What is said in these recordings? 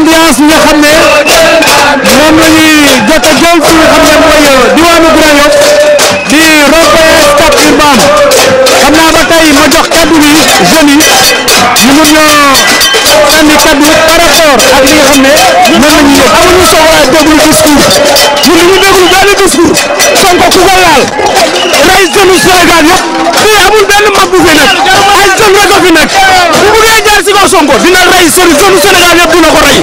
ambiance bi nga xam ne moom la ñuy jot a jël fi nga xam ne mooy diwaanu Grand Yoff di rompé stade urbain xam naa ba tey ma jox kaddu bi jeunes yi ñu mun ñoo andi kaddu par rapport ak li nga xam ne moom la ñuy amuñu soxla déglu discours. ñun dañu déglu benn discours. Sonko ku ko laal. Rey jeune Sénégal yëpp. Mais amul benn mag bu fi nekk. Ay jeune rek a fi nekk. Sonko dina rey jeune jeune Sénégal yëpp dina ko rey.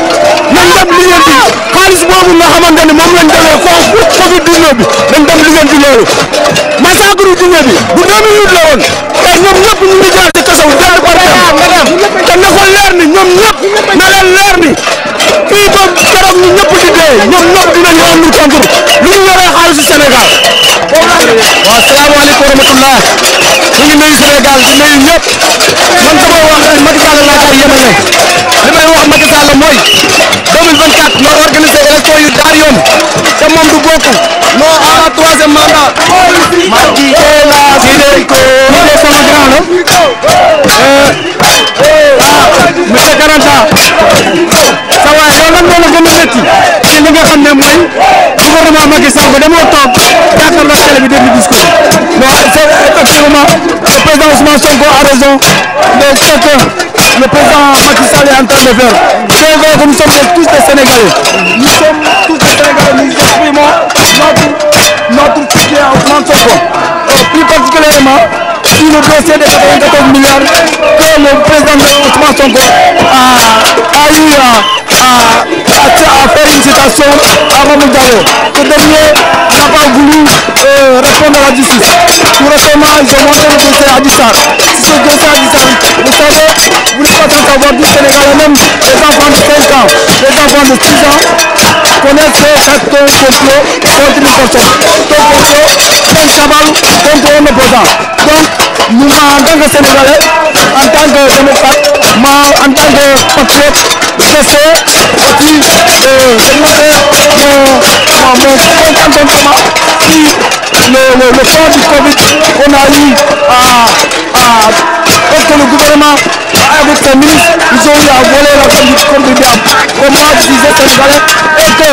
Nañ dem liggéeyanti xaalis boobu nga xamante ne moom lañ demee 19 bi nañ dem liggéeyanti loolu. Massacre Djingué bi bu 2008 la woon. Te ñoom ñëpp ñu ngi jaar ci kasaw jaar par te na ko ni na leen leer ni fii ba keroog ñu ñëpp di dee ñoom ñëpp dinañ rendre compte lu wa rahmatulah ñu di nuyu ñëpp. Man sama wax Macky Sall laa koy yemale li may wax Macky Sall mooy 2024 ñoo organisé élection yu jaar yoon te moom du bokk non à la troisième mandat. Macky est là fidèle ko. ñu ne sama grand la. ah monsieur Karanta sa waay yow lan moo la gën a métti ci li nga xam ne mooy gouvernement Macky Sall ba demoo toog jàkkaarloo télé bi déglu discours non c'est effectivement le président Ousmane Sonko a raison. De ce que le président Macky Sall est en train de faire. C'est que nous sommes tous des Sénégalais. Nous sommes tous des Sénégalais. Nous exprimons notre notre soutien à Ousmane Sonko. Plus particulièrement sur le dossier des 94 milliards que le président Ousmane Sonko a, a eu à, faire une citation à Ramon Diallo. Dernier répondre à la justice. Tout récemment, ils le à Dissar. Si ce dossier à Dissar, vous savez, vous n'êtes pas sans savoir du Sénégal, même les enfants de 5 ans, les enfants de 6 ans connaissent chaque complot contre une personne. Tout complot, un contre un opposant. Donc, nous, en tant que Sénégalais, en tant que démocrate, en tant que patriote, sur le, le, du Covid qu'on a eu à, parce que le gouvernement, avec ses ministres, ils ont eu à voler la dette du contribuable. Comme moi, je disais Sénégalais, et que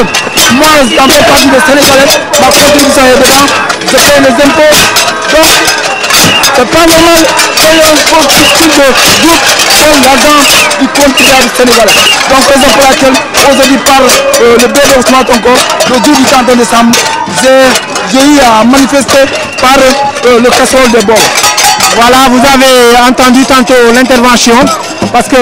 moi, j'en fais partie des Sénégalais, ma contribution est dedans, je paye les impôts. C'est pas normal y ait un constitut de groupe dans l'argent du contribuable sénégalais. Donc, raison pour laquelle, aujourd'hui, par euh, le bébé Ousmane encore, le jour du 31 décembre, j'ai eu à manifester par euh, le casserole des bords. Voilà, vous avez entendu tantôt l'intervention parce qu'il